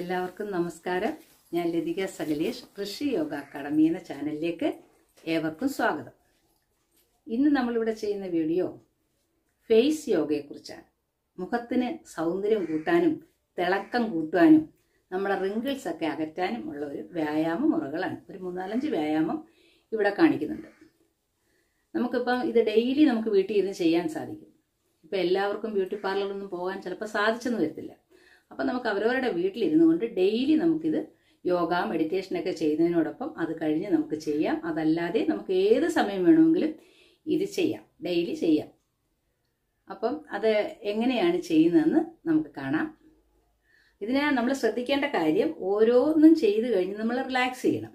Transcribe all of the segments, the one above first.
എല്ലാവർക്കും നമസ്കാരം. ഞാൻ ലതിക സകലേഷ് ഋഷി യോഗ അക്കാഡമി എന്ന ചാനലിലേക്ക് ഏവർക്കും സ്വാഗതം. ഇന്ന് നമ്മളിവിടെ ചെയ്യുന്ന വീഡിയോ ഫേസ് യോഗയെക്കുറിച്ചാണ്. മുഖത്തിന് സൗന്ദര്യം കൂട്ടാനും തിളക്കം കൂട്ടാനും നമ്മുടെ റിങ്കിൾസ് ഒക്കെ അകറ്റാനും ഉള്ള ഒരു വ്യായാമ മുറകളാണ്. ഒരു മൂന്നാലഞ്ച് വ്യായാമം ഇവിടെ കാണിക്കുന്നുണ്ട്. നമുക്കിപ്പം ഇത് ഡെയിലി നമുക്ക് വീട്ടിൽ ഇരുന്ന് ചെയ്യാൻ സാധിക്കും. ഇപ്പം എല്ലാവർക്കും ബ്യൂട്ടി പാർലറിലൊന്നും പോകാൻ ചിലപ്പോൾ സാധിച്ചെന്ന് വരത്തില്ല. അപ്പം നമുക്ക് അവരവരുടെ വീട്ടിലിരുന്നു കൊണ്ട് ഡെയിലി നമുക്കിത് യോഗ മെഡിറ്റേഷനൊക്കെ ചെയ്യുന്നതിനോടൊപ്പം അത് കഴിഞ്ഞ് നമുക്ക് ചെയ്യാം. അതല്ലാതെ നമുക്ക് ഏത് സമയം വേണമെങ്കിലും ഇത് ചെയ്യാം. ഡെയിലി ചെയ്യാം. അപ്പം അത് എങ്ങനെയാണ് ചെയ്യുന്നതെന്ന് നമുക്ക് കാണാം. ഇതിനെ നമ്മൾ ശ്രദ്ധിക്കേണ്ട കാര്യം ഓരോന്നും ചെയ്ത് കഴിഞ്ഞ് നമ്മൾ റിലാക്സ് ചെയ്യണം.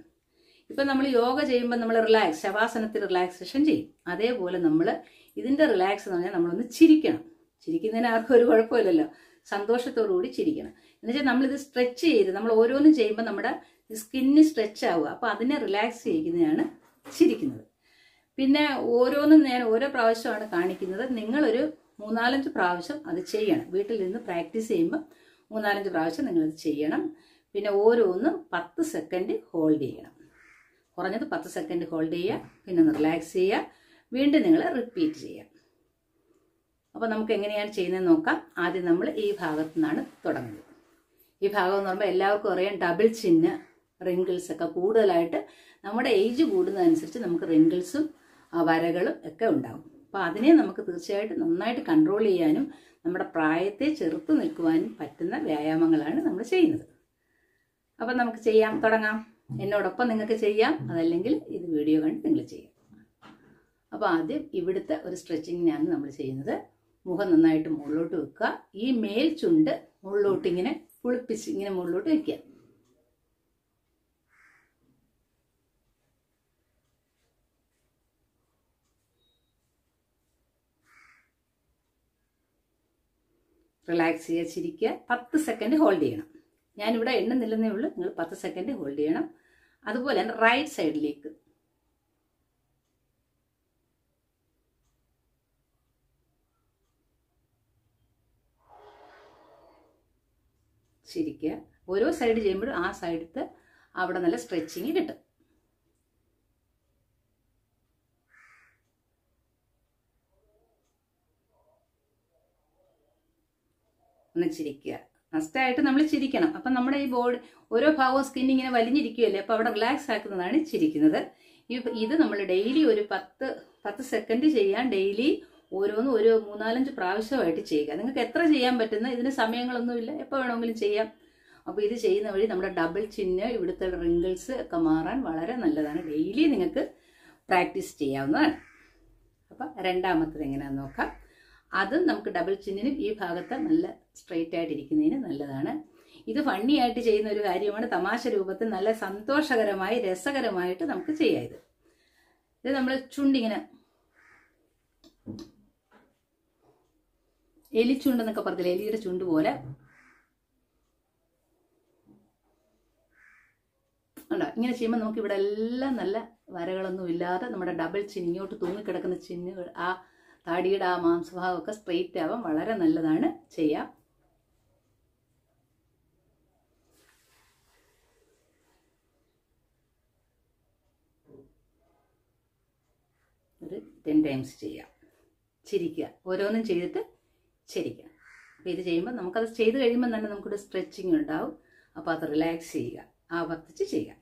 ഇപ്പം നമ്മൾ യോഗ ചെയ്യുമ്പോൾ നമ്മൾ റിലാക്സ് ശവാസനത്തിൽ റിലാക്സേഷൻ ചെയ്യും. അതേപോലെ നമ്മൾ ഇതിന്റെ റിലാക്സ് എന്ന് പറഞ്ഞാൽ നമ്മളൊന്ന് ചിരിക്കണം. ചിരിക്കുന്നതിന് ആർക്കും ഒരു കുഴപ്പമില്ലല്ലോ. സന്തോഷത്തോടു കൂടി ചിരിക്കണം. എന്നുവെച്ചാൽ നമ്മളിത് സ്ട്രെച്ച് ചെയ്ത് നമ്മൾ ഓരോന്നും ചെയ്യുമ്പോൾ നമ്മുടെ സ്കിന്ന് സ്ട്രെച്ച് ആവുക. അപ്പോൾ അതിനെ റിലാക്സ് ചെയ്യിക്കുന്നതാണ് ചിരിക്കുന്നത്. പിന്നെ ഓരോന്നും ഞാൻ ഓരോ പ്രാവശ്യമാണ് കാണിക്കുന്നത്. നിങ്ങളൊരു മൂന്നാലഞ്ച് പ്രാവശ്യം അത് ചെയ്യണം. വീട്ടിൽ നിന്ന് പ്രാക്ടീസ് ചെയ്യുമ്പോൾ മൂന്നാലഞ്ച് പ്രാവശ്യം നിങ്ങളത് ചെയ്യണം. പിന്നെ ഓരോന്നും പത്ത് സെക്കൻഡ് ഹോൾഡ് ചെയ്യണം. കുറഞ്ഞത് പത്ത് സെക്കൻഡ് ഹോൾഡ് ചെയ്യുക. പിന്നെ ഒന്ന് റിലാക്സ് ചെയ്യുക. വീണ്ടും നിങ്ങൾ റിപ്പീറ്റ് ചെയ്യുക. അപ്പോൾ നമുക്ക് എങ്ങനെയാണ് ചെയ്യുന്നത് നോക്കാം. ആദ്യം നമ്മൾ ഈ ഭാഗത്തു നിന്നാണ് തുടങ്ങുന്നത്. ഈ ഭാഗം എന്ന് പറയുമ്പോൾ എല്ലാവർക്കും അറിയാം ഡബിൾ ചിന്ന് റിങ്കിൾസ് ഒക്കെ കൂടുതലായിട്ട് നമ്മുടെ ഏജ് കൂടുന്നതനുസരിച്ച് നമുക്ക് റിങ്കിൾസും വരകളും ഒക്കെ ഉണ്ടാകും അപ്പോൾ അതിനെ നമുക്ക് തീർച്ചയായിട്ടും നന്നായിട്ട് കൺട്രോൾ ചെയ്യാനും നമ്മുടെ പ്രായത്തെ ചെറുത്ത് നിൽക്കുവാനും പറ്റുന്ന വ്യായാമങ്ങളാണ് നമ്മൾ ചെയ്യുന്നത്. അപ്പം നമുക്ക് ചെയ്യാം തുടങ്ങാം. എന്നോടൊപ്പം നിങ്ങൾക്ക് ചെയ്യാം അതല്ലെങ്കിൽ ഇത് വീഡിയോ കണ്ട് നിങ്ങൾ ചെയ്യാം. അപ്പോൾ ആദ്യം ഇവിടുത്തെ ഒരു സ്ട്രെച്ചിങ്ങിനാണ് നമ്മൾ ചെയ്യുന്നത്. മുഖം നന്നായിട്ട് മുകളിലോട്ട് വെക്കുക. ഈ മേൽ ചുണ്ട് മുകളിലോട്ട് ഇങ്ങനെ പുളിപ്പിച്ച് ഇങ്ങനെ മുകളിലോട്ട് വെക്കുക. റിലാക്സ് ചെയ്യുക ചിരിക്കുക പത്ത് സെക്കൻഡ് ഹോൾഡ് ചെയ്യണം. ഞാനിവിടെ എണ്ണുന്നില്ലെന്നേ ഉള്ളൂ. നിങ്ങൾ പത്ത് സെക്കൻഡ് ഹോൾഡ് ചെയ്യണം. അതുപോലെ റൈറ്റ് സൈഡിലേക്ക് ചിരിക്കുക ഓരോ സൈഡ് ചെയ്യുമ്പോഴും ആ സൈഡത്ത് അവിടെ നല്ല സ്ട്രെച്ചിങ് കിട്ടും. ഒന്ന് ചിരിക്കുക. മസ്റ്റായിട്ട് നമ്മൾ ചിരിക്കണം. അപ്പം നമ്മുടെ ഈ ബോഡി ഓരോ ഭാഗവും സ്കിൻ ഇങ്ങനെ വലിഞ്ഞിരിക്കുകയല്ലേ? അപ്പോൾ അവിടെ റിലാക്സ് ആക്കുന്നതാണ് ചിരിക്കുന്നത്. ഇത് നമ്മൾ ഡെയിലി ഒരു പത്ത് പത്ത് സെക്കൻഡ് ചെയ്യാൻ ഡെയിലി ഓരോന്നും ഒരു മൂന്നാലഞ്ച് പ്രാവശ്യമായിട്ട് ചെയ്യുക. നിങ്ങൾക്ക് എത്ര ചെയ്യാൻ പറ്റുന്ന ഇതിന് സമയങ്ങളൊന്നുമില്ല. എപ്പോൾ വേണമെങ്കിലും ചെയ്യാം. അപ്പോൾ ഇത് ചെയ്യുന്ന വഴി നമ്മുടെ ഡബിൾ ചിഹ്ന് ഇവിടുത്തെ റിങ്കിൾസ് ഒക്കെ മാറാൻ വളരെ നല്ലതാണ്. ഡെയിലി നിങ്ങൾക്ക് പ്രാക്ടീസ് ചെയ്യാവുന്നതാണ്. അപ്പം രണ്ടാമത്തത് എങ്ങനെയാണെന്ന് നോക്കാം. അതും നമുക്ക് ഡബിൾ ചിന്നിനും ഈ ഭാഗത്ത് നല്ല സ്ട്രെയിറ്റ് ആയിട്ട് ഇരിക്കുന്നതിന് നല്ലതാണ്. ഇത് ഫണ്ണി ആയിട്ട് ചെയ്യുന്ന ഒരു കാര്യമാണ്. തമാശ രൂപത്തിൽ നല്ല സന്തോഷകരമായി രസകരമായിട്ട് നമുക്ക് ചെയ്യാം ഇത്. ഇത് നമ്മൾ ചുണ്ടിങ്ങനെ എലിച്ചുണ്ടെന്നൊക്കെ പറഞ്ഞില്ല? എലിയുടെ ചുണ്ട് പോലെ. ഉണ്ടോ ഇങ്ങനെ ചെയ്യുമ്പോൾ നമുക്ക് ഇവിടെ എല്ലാം നല്ല വരകളൊന്നും ഇല്ലാതെ നമ്മുടെ ഡബിൾ ചിൻ ഇങ്ങോട്ട് തൂങ്ങിക്കിടക്കുന്ന ചിന്നുകൾ ആ താടിയുടെ ആ മാംസഭാഗമൊക്കെ സ്ട്രെയിറ്റ് ആവാൻ വളരെ നല്ലതാണ് ചെയ്യാം ഒരു ടെൻ ടൈംസ് ചെയ്യാം. ചിരിക്കുക. ഓരോന്നും ചെയ്തിട്ട് ചിരിക്കുക അപ്പോൾ ഇത് ചെയ്യുമ്പോൾ നമുക്കത് ചെയ്ത് കഴിയുമ്പോൾ തന്നെ നമുക്കൊരു സ്ട്രെച്ചിങ് ഉണ്ടാവും. അപ്പോൾ അത് റിലാക്സ് ചെയ്യുക. ആവർത്തിച്ച് ചെയ്യുക.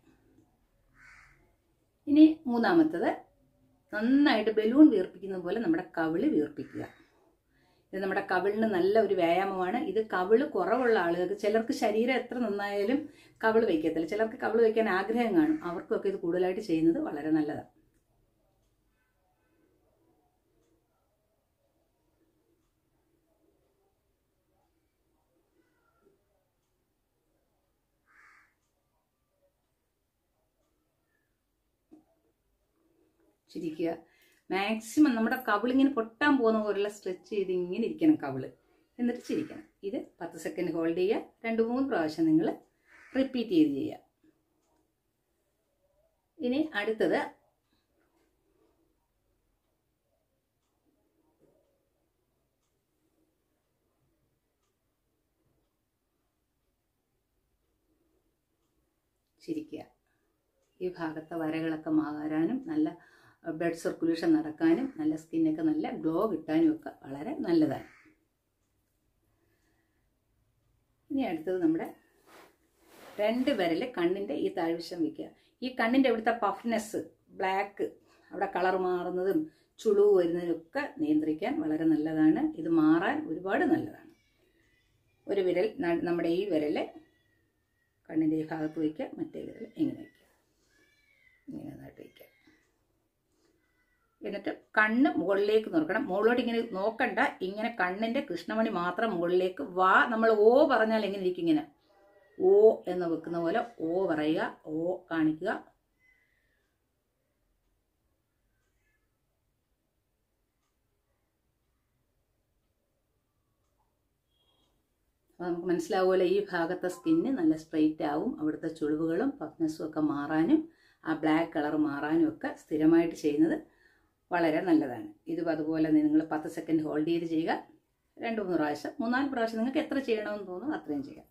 ഇനി മൂന്നാമത്തത് നന്നായിട്ട് ബലൂൺ വീർപ്പിക്കുന്ന പോലെ നമ്മുടെ കവിൾ വീർപ്പിക്കുക. ഇത് നമ്മുടെ കവിളിന് നല്ല ഒരു വ്യായാമമാണ്. ഇത് കവിൾ കുറവുള്ള ആളുകൾക്ക് ചിലർക്ക് ശരീരം എത്ര നന്നായാലും കവിൾ വയ്ക്കത്തില്ല. ചിലർക്ക് കവിൾ വയ്ക്കാൻ ആഗ്രഹം കാണും. അവർക്കൊക്കെ ഇത് കൂടുതലായിട്ട് ചെയ്യുന്നത് വളരെ നല്ലതാണ്. ചിരിക്കുക മാക്സിമം നമ്മുടെ കവിളിങ്ങനെ പൊട്ടാൻ പോകുന്ന പോലുള്ള സ്ട്രെച്ച് ചെയ്ത് ഇങ്ങനെ ഇരിക്കണം കവിൾ. എന്നിട്ട് ചിരിക്കണം. ഇത് പത്ത് സെക്കൻഡ് ഹോൾഡ് ചെയ്യുക. രണ്ട് മൂന്ന് പ്രാവശ്യം നിങ്ങൾ റിപ്പീറ്റ് ചെയ്ത് ചെയ്യുക. ഇനി അടുത്തത് ചിരിക്കുക. ഈ ഭാഗത്തെ വരകളൊക്കെ മാറാനും നല്ല ബ്ലഡ് സർക്കുലേഷൻ നടക്കാനും നല്ല സ്കിന്നൊക്കെ നല്ല ഗ്ലോ കിട്ടാനും ഒക്കെ വളരെ നല്ലതാണ്. ഇനി അടുത്തത് നമ്മുടെ രണ്ട് വിരൽ കണ്ണിന്റെ ഈ താഴ്വശം വയ്ക്കുക ഈ കണ്ണിന്റെ ഇവിടുത്തെ പഫ്നെസ് ബ്ലാക്ക് അവിടെ കളർ മാറുന്നതും ചുളിവ് വരുന്നതിനൊക്കെ നിയന്ത്രിക്കാൻ വളരെ നല്ലതാണ്. ഇത് മാറാൻ ഒരുപാട് നല്ലതാണ്. ഒരു വിരൽ നമ്മുടെ ഈ വിരൽ കണ്ണിന്റെ ഈ ഭാഗത്ത് വയ്ക്കുക മറ്റേ വിരൽ ഇങ്ങനെ വയ്ക്കുക ഇങ്ങനെ നന്നായിട്ട് വയ്ക്കുക എന്നിട്ട് കണ്ണ് മുകളിലേക്ക് നോക്കണം മുകളിലോട്ട് ഇങ്ങനെ നോക്കണ്ട. ഇങ്ങനെ കണ്ണിന്റെ കൃഷ്ണമണി മാത്രം മുകളിലേക്ക് വാ. നമ്മൾ ഓ പറഞ്ഞാൽ എങ്ങനെ ഇരിക്കും ഇങ്ങനെ? ഓ എന്ന് വെക്കുന്ന പോലെ ഓ പറയുക. ഓ കാണിക്കുക. നമുക്ക് മനസ്സിലാവുമല്ലോ ഈ ഭാഗത്തെ സ്കിന്ന് നല്ല സ്ട്രെയിറ്റ് ആവും. അവിടുത്തെ ചുളിവുകളും പഫ്നെസ്സും ഒക്കെ മാറാനും ആ ബ്ലാക്ക് കളർ മാറാനും ഒക്കെ സ്ഥിരമായിട്ട് ചെയ്യുന്നത് വളരെ നല്ലതാണ്. ഇത് അതുപോലെ നിങ്ങൾ പത്ത് സെക്കൻഡ് ഹോൾഡ് ചെയ്ത് ചെയ്യുക. രണ്ട് മൂന്ന് പ്രാവശ്യം മൂന്നാൽ പ്രാവശ്യം നിങ്ങൾക്ക് എത്ര ചെയ്യണമെന്ന് തോന്നുന്നു അത്രയും ചെയ്യാം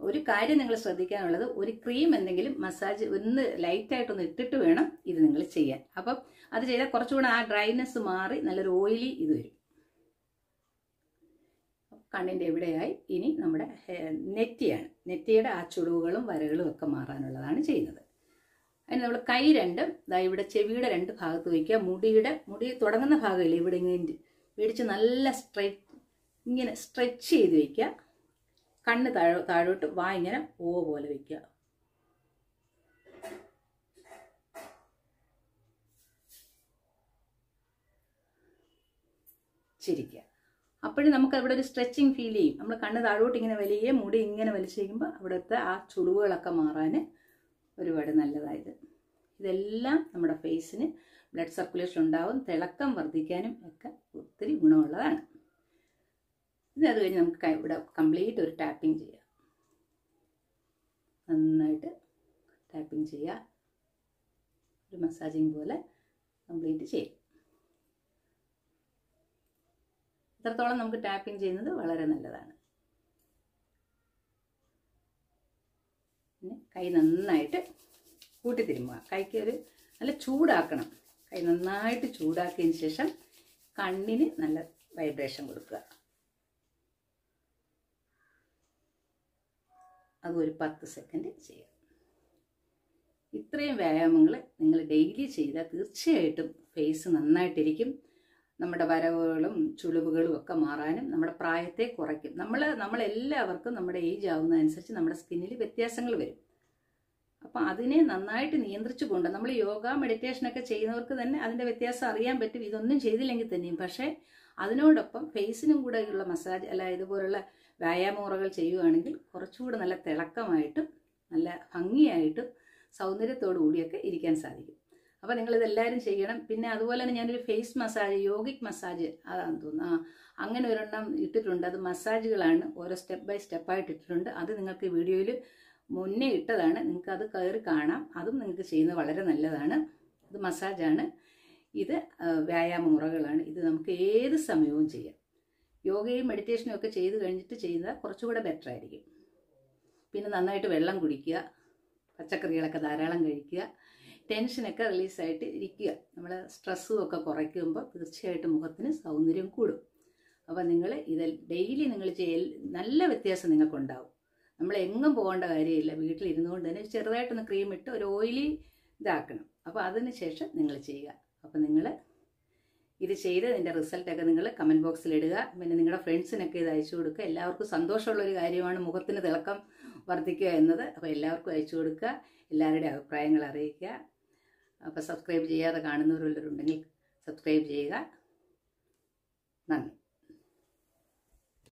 ഒരു കാര്യം നിങ്ങൾ ശ്രദ്ധിക്കാനുള്ളത് ഒരു ക്രീം എന്തെങ്കിലും മസാജ് ഒന്ന് ലൈറ്റായിട്ടൊന്ന് ഇട്ടിട്ട് വേണം ഇത് നിങ്ങൾ ചെയ്യാൻ. അപ്പം അത് ചെയ്താൽ കുറച്ചുകൂടെ ആ ഡ്രൈനെസ് മാറി നല്ലൊരു ഓയിലി ഇത് വരും. കണ്ണിന്റെ എവിടെയായി ഇനി നമ്മുടെ നെറ്റിയാണ്. നെറ്റിയുടെ ആ ചുളിവുകളും വരകളും ഒക്കെ മാറാനുള്ളതാണ് ചെയ്യുന്നത്. അതിന് നമ്മൾ കൈ രണ്ടും ഇതാ ഇവിടെ ചെവിയുടെ രണ്ട് ഭാഗത്ത് വയ്ക്കുക. മുടിയുടെ മുടി തുടങ്ങുന്ന ഭാഗമില്ല ഇവിടെ ഇങ്ങനെ പിടിച്ച് നല്ല സ്ട്രെച്ച് ഇങ്ങനെ സ്ട്രെച്ച് ചെയ്ത് വയ്ക്കുക. കണ്ണ് താഴോ താഴോട്ട് വാ ഇങ്ങനെ ഓ പോലെ വയ്ക്കുക. ചിരിക്കുക. അപ്പോഴും നമുക്ക് അവിടെ ഒരു സ്ട്രെച്ചിങ് ഫീൽ ചെയ്യും. നമ്മൾ കണ്ണ് താഴോട്ട് ഇങ്ങനെ വലിയ മുടി ഇങ്ങനെ വലിച്ചു കഴിയുമ്പോൾ അവിടുത്തെ ആ ചുളിവുകളൊക്കെ മാറാൻ ഒരുപാട് നല്ലതായത്. ഇതെല്ലാം നമ്മുടെ ഫേസിന് ബ്ലഡ് സർക്കുലേഷൻ ഉണ്ടാവും തിളക്കം വർദ്ധിക്കാനും ഒക്കെ ഒത്തിരി ഗുണമുള്ളതാണ്. ഇത് അത് കഴിഞ്ഞ് നമുക്ക് ഇവിടെ കംപ്ലീറ്റ് ഒരു ടാപ്പിംഗ് ചെയ്യാം. നന്നായിട്ട് ടാപ്പിംഗ് ചെയ്യുക. ഒരു മസാജിങ് പോലെ കംപ്ലീറ്റ് ചെയ്യും. ഇത്രത്തോളം നമുക്ക് ടാപ്പിംഗ് ചെയ്യുന്നത് വളരെ നല്ലതാണ് പിന്നെ കൈ നന്നായിട്ട് കൂട്ടി തിരുമ്പുക കൈക്ക് ഒരു നല്ല ചൂടാക്കണം. കൈ നന്നായിട്ട് ചൂടാക്കിയതിന് ശേഷം കണ്ണിന് നല്ല വൈബ്രേഷൻ കൊടുക്കുക. അത് ഒരു പത്ത് സെക്കൻഡ് ചെയ്യുക ഇത്രയും വ്യായാമങ്ങൾ നിങ്ങൾ ഡെയിലി ചെയ്താൽ തീർച്ചയായിട്ടും ഫേസ് നന്നായിട്ടിരിക്കും. നമ്മുടെ വരവുകളും ചുളിവുകളും ഒക്കെ മാറാനും നമ്മുടെ പ്രായത്തെ കുറയ്ക്കും. നമ്മൾ നമ്മളെല്ലാവർക്കും നമ്മുടെ ഏജ് ആവുന്നതനുസരിച്ച് നമ്മുടെ സ്കിന്നിൽ വ്യത്യാസങ്ങൾ വരും. അപ്പം അതിനെ നന്നായിട്ട് നിയന്ത്രിച്ചു നിയന്ത്രിച്ചുകൊണ്ട് നമ്മൾ യോഗ മെഡിറ്റേഷനൊക്കെ ചെയ്യുന്നവർക്ക് തന്നെ അതിന്റെ വ്യത്യാസം അറിയാൻ പറ്റും. ഇതൊന്നും ചെയ്തില്ലെങ്കിൽ തന്നെയും. പക്ഷേ അതിനോടൊപ്പം ഫേസിനും കൂടെ ഉള്ള മസാജ് അല്ല ഇതുപോലുള്ള വ്യായാമ മുറകൾ ചെയ്യുകയാണെങ്കിൽ കുറച്ചുകൂടെ നല്ല തിളക്കമായിട്ടും നല്ല ഭംഗിയായിട്ടും സൗന്ദര്യത്തോടു കൂടിയൊക്കെ ഇരിക്കാൻ സാധിക്കും. അപ്പോൾ നിങ്ങളിതെല്ലാവരും ചെയ്യണം. പിന്നെ അതുപോലെ തന്നെ ഞാനൊരു ഫേസ് മസാജ് യോഗിക് മസാജ് അതാണെന്ന് തോന്നുന്നു. അങ്ങനെ ഒരെണ്ണം ഇട്ടിട്ടുണ്ട്. അത് മസാജുകളാണ് ഓരോ സ്റ്റെപ്പ് ബൈ സ്റ്റെപ്പായിട്ട് ഇട്ടിട്ടുണ്ട് അത് നിങ്ങൾക്ക് വീഡിയോയിൽ മുന്നേ ഇട്ടതാണ്. നിങ്ങൾക്ക് അത് കയറി കാണാം. അതും നിങ്ങൾക്ക് ചെയ്യുന്നത് വളരെ നല്ലതാണ്. ഇത് മസാജാണ്. ഇത് വ്യായാമ മുറകളാണ്. ഇത് നമുക്ക് ഏത് സമയവും ചെയ്യാം. യോഗയും മെഡിറ്റേഷനും ഒക്കെ ചെയ്ത് കഴിഞ്ഞിട്ട് ചെയ്താൽ കുറച്ചുകൂടെ ബെറ്റർ ആയിരിക്കും. പിന്നെ നന്നായിട്ട് വെള്ളം കുടിക്കുക പച്ചക്കറികളൊക്കെ ധാരാളം കഴിക്കുക ടെൻഷനൊക്കെ റിലീസായിട്ട് ഇരിക്കുക. നമ്മൾ സ്ട്രെസ്സും ഒക്കെ കുറയ്ക്കുമ്പോൾ തീർച്ചയായിട്ടും മുഖത്തിന് സൗന്ദര്യം കൂടും. അപ്പോൾ നിങ്ങൾ ഇത് ഡെയിലി നിങ്ങൾ ചെയ്യൽ നല്ല വ്യത്യാസം നിങ്ങൾക്കുണ്ടാവും. നമ്മൾ എങ്ങും പോകേണ്ട കാര്യമില്ല. വീട്ടിലിരുന്നുകൊണ്ട് തന്നെ ചെറുതായിട്ടൊന്ന് ക്രീം ഇട്ട് ഒരു ഓയിലി ഇതാക്കണം. അപ്പോൾ അതിന് ശേഷം നിങ്ങൾ ചെയ്യുക. അപ്പോൾ നിങ്ങൾ ഇത് ചെയ്ത് ഇതിന്റെ റിസൾട്ടൊക്കെ നിങ്ങൾ കമന്റ് ബോക്സിൽ ഇടുക. പിന്നെ നിങ്ങളുടെ ഫ്രണ്ട്സിനൊക്കെ ഇത് അയച്ചു കൊടുക്കുക. എല്ലാവർക്കും സന്തോഷമുള്ള ഒരു കാര്യമാണ് മുഖത്തിന് തിളക്കം വർദ്ധിക്കുക എന്നത്. അപ്പോൾ എല്ലാവർക്കും അയച്ചു കൊടുക്കുക. എല്ലാവരുടെയും അഭിപ്രായങ്ങൾ അറിയിക്കുക. അപ്പോൾ സബ്സ്ക്രൈബ് ചെയ്യാതെ കാണുന്നവരുള്ളവരുണ്ടെങ്കിൽ സബ്സ്ക്രൈബ് ചെയ്യുക. നന്ദി.